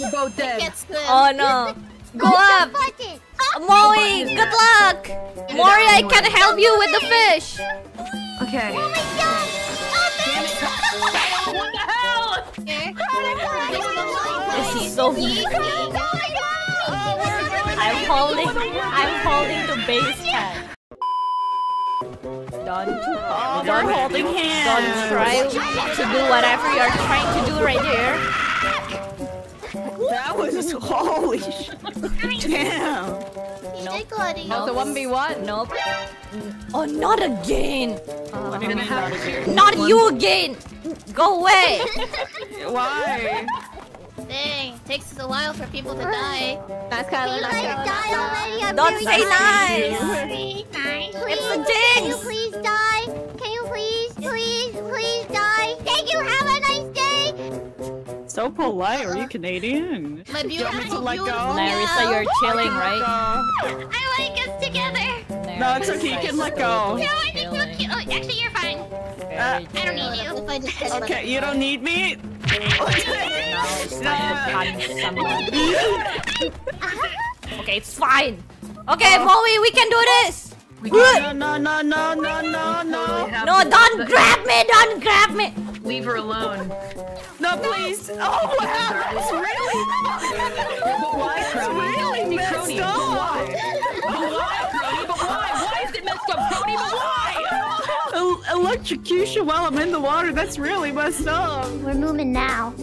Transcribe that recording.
We're both dead. Oh no. Go up. Button. Uh, Molly, good luck. Mori, I can help you with the fish. Okay. Oh my god. Oh, What the hell? This is so oh Mercy. Oh my god. I'm holding I'm holding the base head. Don't Oh, don't we're holding hands. don't try to do whatever you're trying to do right there. That holy sh- Damn. He did go out Oh, the one v one. Nope. Oh, not again. Oh. What do you mean not again? Not you again. Go away. Why? Dang, takes us a while for people to die. Nice, Can Kyler. you Nice, guys Kyler. die already? I'm Don't say tired. nice. Please, It's a Can you please die? So polite. Are you Canadian? My Do you want me to let go? beautiful Nerissa, gal. you're chilling, right? I like us together. No, it's okay, you can let go. No, I think you're cute. Oh, actually, you're fine. Uh, I don't need you. If I just touch my- Okay, you don't need me? Now it's time to punch someone. Okay, it's fine. Okay, Moe, we can do this. We No, can no, no, no, no, no, no. have No, don't grab me. Don't grab me. Leave her alone. No, please. Oh, wow. That's really, But why, Kronii? really Kronii, messed Kronii, up. But why, Kronii? But why? Why is it messed up, Kronii? But why? El- electrocution while I'm in the water. That's really messed up. We're moving now.